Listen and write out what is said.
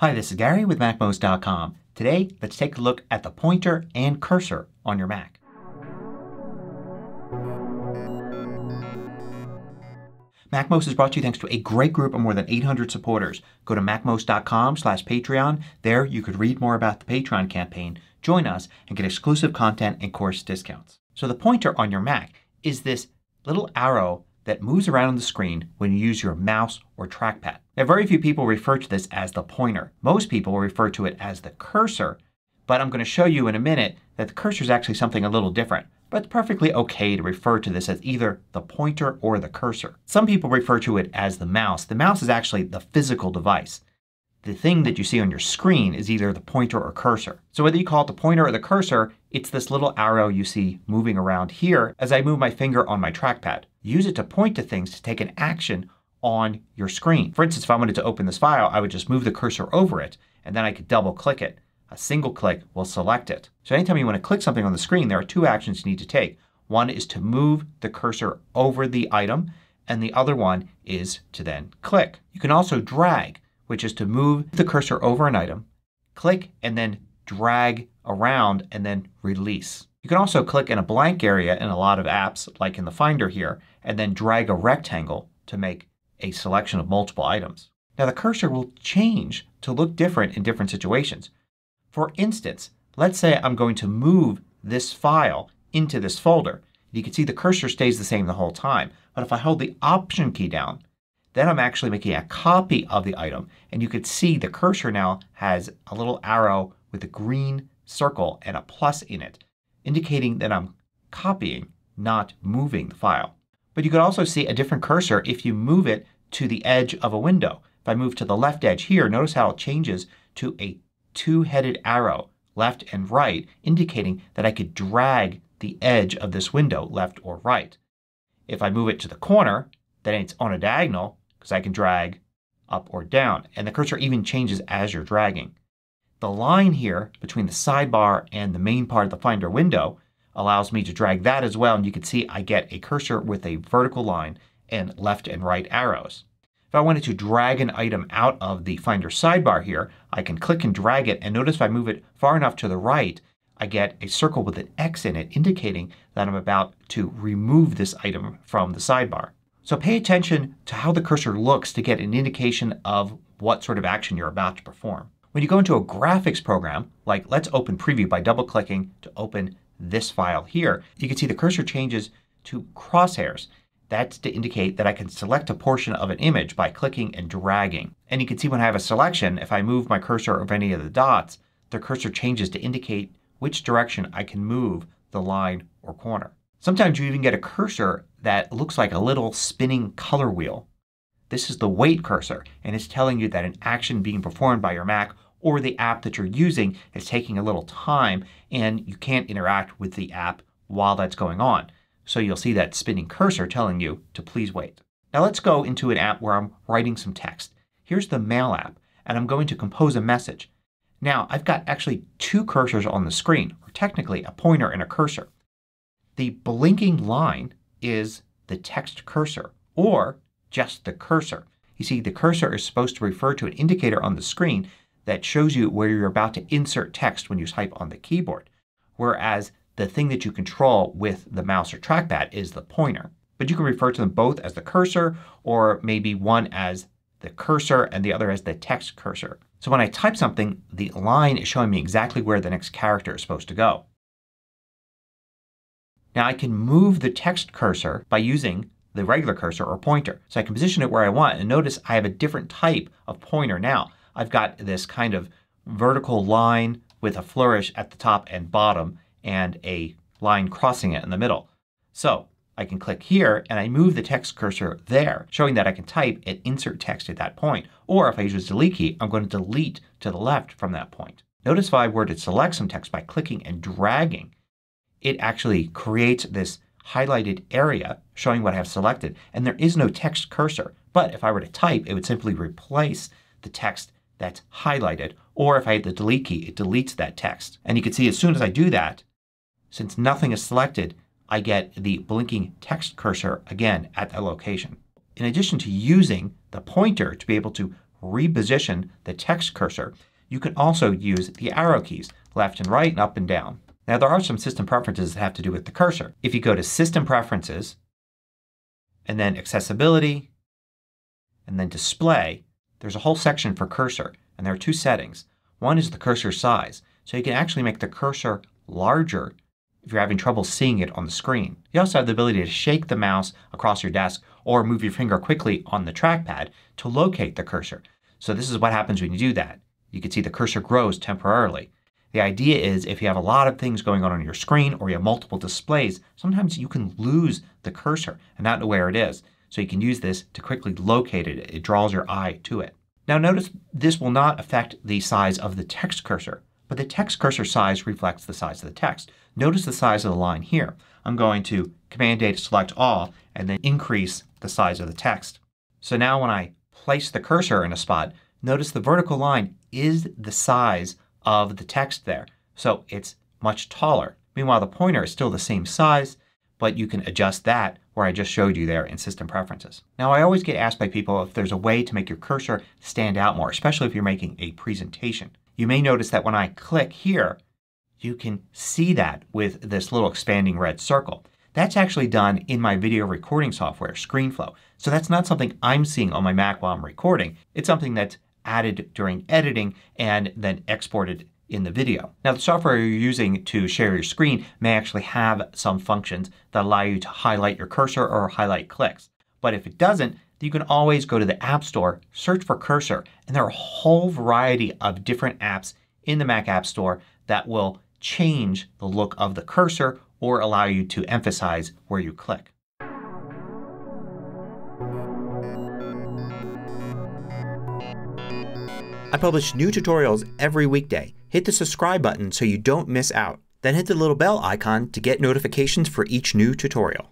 Hi, this is Gary with MacMost.com. Today, let's take a look at the pointer and cursor on your Mac. MacMost is brought to you thanks to a great group of more than 800 supporters. Go to MacMost.com slash Patreon. There you could read more about the Patreon campaign, join us, and get exclusive content and course discounts. So the pointer on your Mac is this little arrow that moves around on the screen when you use your mouse or trackpad. Now very few people refer to this as the pointer. Most people refer to it as the cursor but I'm going to show you in a minute that the cursor is actually something a little different. But it's perfectly okay to refer to this as either the pointer or the cursor. Some people refer to it as the mouse. The mouse is actually the physical device. The thing that you see on your screen is either the pointer or cursor. So whether you call it the pointer or the cursor, it's this little arrow you see moving around here as I move my finger on my trackpad. Use it to point to things to take an action on your screen. For instance, if I wanted to open this file I would just move the cursor over it and then I could double click it. A single click will select it. So anytime you want to click something on the screen there are two actions you need to take. One is to move the cursor over the item and the other one is to then click. You can also drag which is to move the cursor over an item, click and then drag around and then release. You can also click in a blank area in a lot of apps like in the Finder here and then drag a rectangle to make a selection of multiple items. Now the cursor will change to look different in different situations. For instance, let's say I'm going to move this file into this folder. You can see the cursor stays the same the whole time. But if I hold the Option key down then I'm actually making a copy of the item and you can see the cursor now has a little arrow with a green circle and a plus in it indicating that I'm copying not moving the file. But you can also see a different cursor if you move it to the edge of a window. If I move to the left edge here notice how it changes to a two-headed arrow left and right indicating that I could drag the edge of this window left or right. If I move it to the corner then it's on a diagonal because I can drag up or down. And the cursor even changes as you're dragging. The line here between the sidebar and the main part of the Finder window allows me to drag that as well and you can see I get a cursor with a vertical line and left and right arrows. If I wanted to drag an item out of the Finder sidebar here I can click and drag it and notice if I move it far enough to the right I get a circle with an X in it indicating that I'm about to remove this item from the sidebar. So pay attention to how the cursor looks to get an indication of what sort of action you're about to perform. When you go into a graphics program, like let's open Preview by double clicking to open this file here, you can see the cursor changes to crosshairs. That's to indicate that I can select a portion of an image by clicking and dragging. And you can see when I have a selection, if I move my cursor over any of the dots, the cursor changes to indicate which direction I can move the line or corner. Sometimes you even get a cursor that looks like a little spinning color wheel. This is the wait cursor and it's telling you that an action being performed by your Mac or the app that you're using is taking a little time and you can't interact with the app while that's going on. So you'll see that spinning cursor telling you to please wait. Now let's go into an app where I'm writing some text. Here's the Mail app and I'm going to compose a message. Now I've got actually two cursors on the screen, or technically a pointer and a cursor. The blinking line is the text cursor or just the cursor. You see the cursor is supposed to refer to an indicator on the screen that shows you where you're about to insert text when you type on the keyboard. Whereas the thing that you control with the mouse or trackpad is the pointer. But you can refer to them both as the cursor or maybe one as the cursor and the other as the text cursor. So when I type something the line is showing me exactly where the next character is supposed to go. Now I can move the text cursor by using the regular cursor or pointer. So I can position it where I want and notice I have a different type of pointer now. I've got this kind of vertical line with a flourish at the top and bottom and a line crossing it in the middle. So I can click here and I move the text cursor there showing that I can type and insert text at that point. Or if I use the delete key I'm going to delete to the left from that point. Notice if I were to select some text by clicking and dragging it actually creates this highlighted area showing what I have selected. And there is no text cursor. But if I were to type it would simply replace the text that's highlighted. Or if I hit the delete key it deletes that text. And you can see as soon as I do that, since nothing is selected, I get the blinking text cursor again at that location. In addition to using the pointer to be able to reposition the text cursor you can also use the arrow keys left and right and up and down. Now there are some system preferences that have to do with the cursor. If you go to System Preferences and then Accessibility and then Display there's a whole section for cursor and there are two settings. One is the cursor size. So you can actually make the cursor larger if you're having trouble seeing it on the screen. You also have the ability to shake the mouse across your desk or move your finger quickly on the trackpad to locate the cursor. So this is what happens when you do that. You can see the cursor grows temporarily. The idea is if you have a lot of things going on on your screen or you have multiple displays sometimes you can lose the cursor and not know where it is. So you can use this to quickly locate it. It draws your eye to it. Now notice this will not affect the size of the text cursor. But the text cursor size reflects the size of the text. Notice the size of the line here. I'm going to Command A to select all and then increase the size of the text. So now when I place the cursor in a spot notice the vertical line is the size of the text there. So it's much taller. Meanwhile the pointer is still the same size but you can adjust that where I just showed you there in System Preferences. Now I always get asked by people if there's a way to make your cursor stand out more, especially if you're making a presentation. You may notice that when I click here you can see that with this little expanding red circle. That's actually done in my video recording software, ScreenFlow. So that's not something I'm seeing on my Mac while I'm recording. It's something that's added during editing and then exported in the video. Now the software you're using to share your screen may actually have some functions that allow you to highlight your cursor or highlight clicks. But if it doesn't you can always go to the App Store, search for Cursor, and there are a whole variety of different apps in the Mac App Store that will change the look of the cursor or allow you to emphasize where you click. I publish new tutorials every weekday. Hit the subscribe button so you don't miss out. Then hit the little bell icon to get notifications for each new tutorial.